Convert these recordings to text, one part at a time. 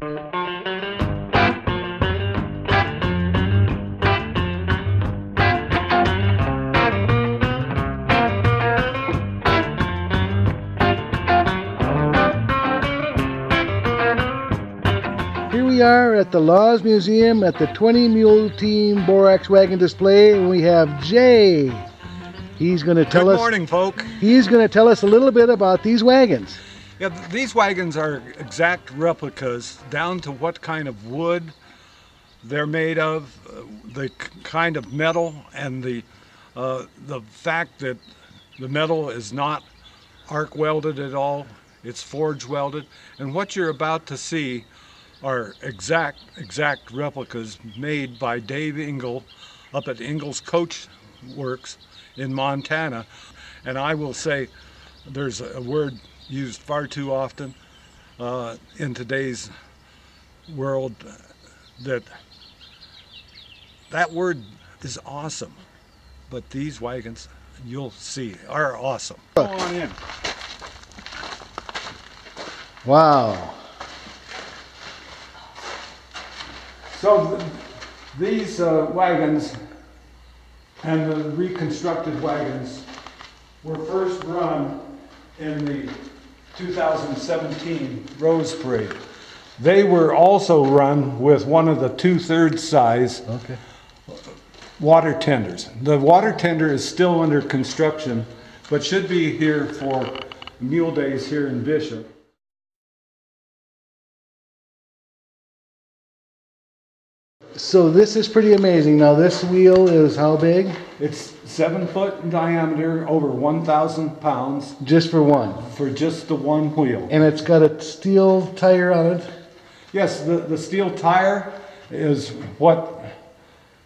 Here we are at the Laws Museum at the 20 Mule Team Borax Wagon Display, and we have Jay. He's going to tell Good us. morning, folk. He's going to tell us a little bit about these wagons. Yeah, these wagons are exact replicas down to what kind of wood they're made of, uh, the kind of metal, and the uh, the fact that the metal is not arc welded at all. It's forge welded, and what you're about to see are exact exact replicas made by Dave Engel up at Engels Coach Works in Montana. And I will say, there's a word used far too often uh, in today's world that that word is awesome, but these wagons you'll see are awesome. Go on in. Wow. So th- these uh, wagons and the reconstructed wagons were first run in the 2017 Rose Parade. They were also run with one of the two-thirds size Okay. water tenders. The water tender is still under construction, but should be here for mule days here in Bishop. So this is pretty amazing. Now this wheel is how big? It's seven foot in diameter, over 1,000 pounds Just for one. for just the one wheel. And it's got a steel tire on it. Yes, the, the steel tire is what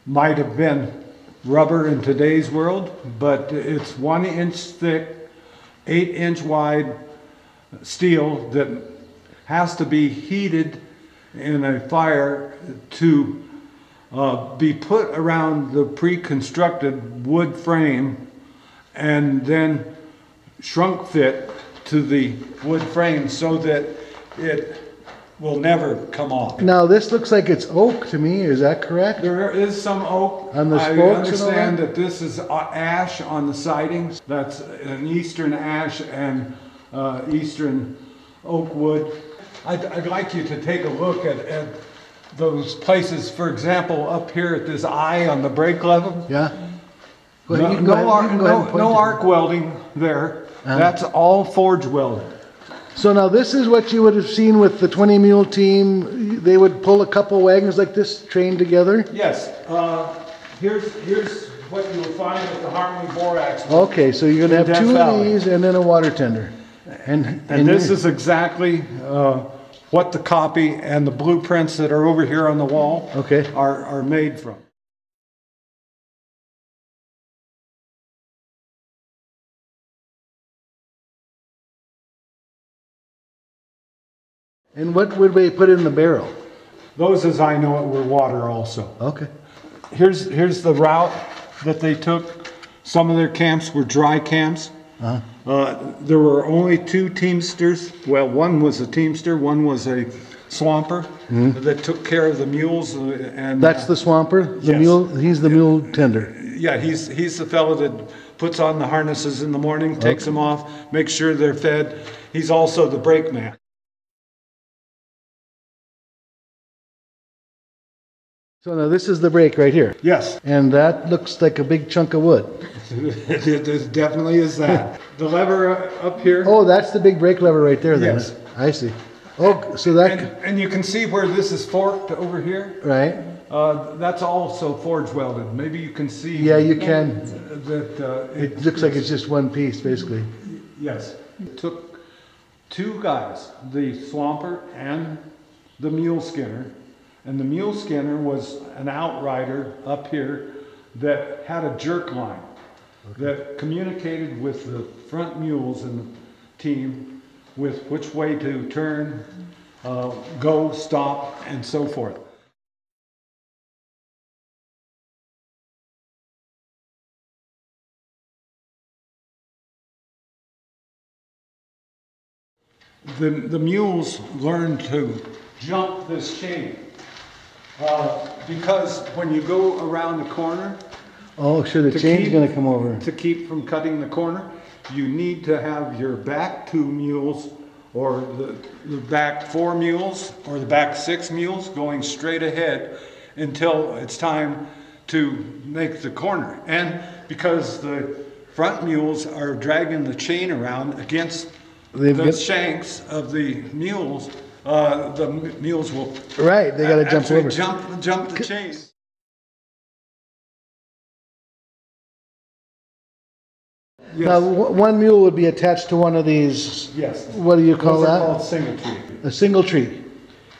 might have been rubber in today's world, but it's one inch thick, eight inch wide steel that has to be heated in a fire to uh, be put around the pre-constructed wood frame and then shrunk fit to the wood frame so that it will never come off. Now this looks like it's oak to me. Is that correct? There is some oak. On the I spokes and all understand that? that this is uh, ash on the sidings. That's an eastern ash and uh, eastern oak wood. I'd, I'd like you to take a look at, at those places, for example, up here at this eye on the brake level. Yeah. Well, No, you can go no arc, no, no arc welding there. Uh-huh. That's all forge welded. So now this is what you would have seen with the 20 mule team. They would pull a couple wagons like this trained together. Yes, uh, here's, here's what you'll find at the Harmony Borax. Okay, so you're gonna have Death two of these and then a water tender. And, And this is exactly uh, what the copy and the blueprints that are over here on the wall Okay. are, are made from. And what would we put in the barrel? Those, as I know it, were water also. Okay. Here's, here's the route that they took. Some of their camps were dry camps. Uh-huh. Uh, there were only two teamsters. Well, one was a teamster, one was a swamper that took care of the mules uh, and. Mm-hmm. That's the swamper, the Yes. mule, he's the mule tender. Yeah, he's, he's the fellow that puts on the harnesses in the morning, takes them off, makes sure they're fed. He's also the brake So now this is the brake right here. Yes, And that looks like a big chunk of wood. it it definitely is that. The lever up here. Oh, that's the big brake lever right there then. Yes. I see. Oh, so that, and you can see where this is forked over here. right? Uh, that's also forge welded. Maybe you can see. Yeah, you can. That uh, It looks like it's just one piece, basically. Yes. It took two guys, the swamper and the mule skinner. And the mule skinner was an outrider up here that had a jerk line that communicated with the front mules in the team with which way to turn, uh, go, stop, and so forth. The, the mules learned to jump this chain. Uh, because when you go around the corner, Oh, sure, the To chain's keep- gonna come over. to keep from cutting the corner, you need to have your back two mules or the, the back four mules or the back six mules going straight ahead until it's time to make the corner. And because the front mules are dragging the chain around against They've the shanks of the mules, uh, the mules will Right, they gotta jump actually over. jump, jump the chain. Now, Yes, w- one mule would be attached to one of these, yes. what do you call Those are that? called single tree. A single tree.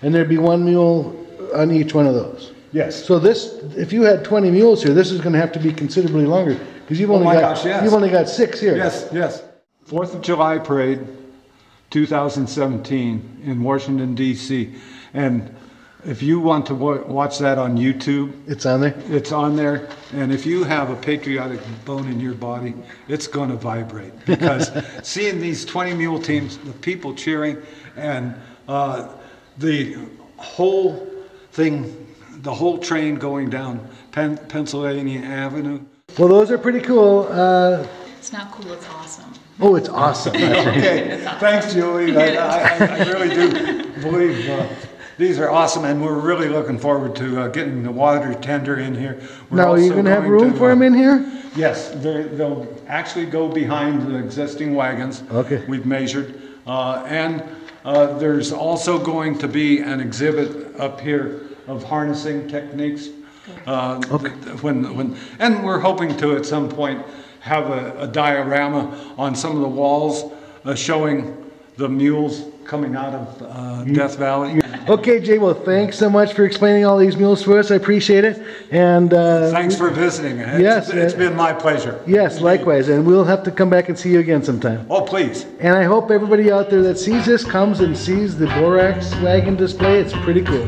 And there'd be one mule on each one of those. Yes. So this, if you had twenty mules here, this is gonna have to be considerably longer, because you've Oh only my got, gosh, yes. you've only got six here. Yes, yes. Fourth of July Parade, 2017 in Washington DC. And if you want to watch that on YouTube, It's on there? it's on there. And if you have a patriotic bone in your body, it's going to vibrate because seeing these 20 mule teams, the people cheering, and uh, the whole thing, the whole train going down Pen- Pennsylvania Avenue. Well, those are pretty cool. Uh, It's not cool, it's awesome. oh, it's awesome. Okay, thanks, Julie. I, I, I really do believe uh, these are awesome, and we're really looking forward to uh, getting the water tender in here. We're Now, are you gonna have room to, for uh, them in here? Yes, they're- they'll actually go behind the existing wagons. Okay. We've measured. Uh, And uh, there's also going to be an exhibit up here of harnessing techniques. uh, When, when, and we're hoping to, at some point, have a a diorama on some of the walls uh, showing the mules coming out of uh, Death Valley. Okay, Jay, well, thanks so much for explaining all these mules to us. I appreciate it. And, uh, Thanks for visiting. It's- Yes, It's uh, been my pleasure. yes, likewise. And we'll have to come back and see you again sometime. Oh, please. And I hope everybody out there that sees this comes and sees the Borax wagon display. It's pretty cool.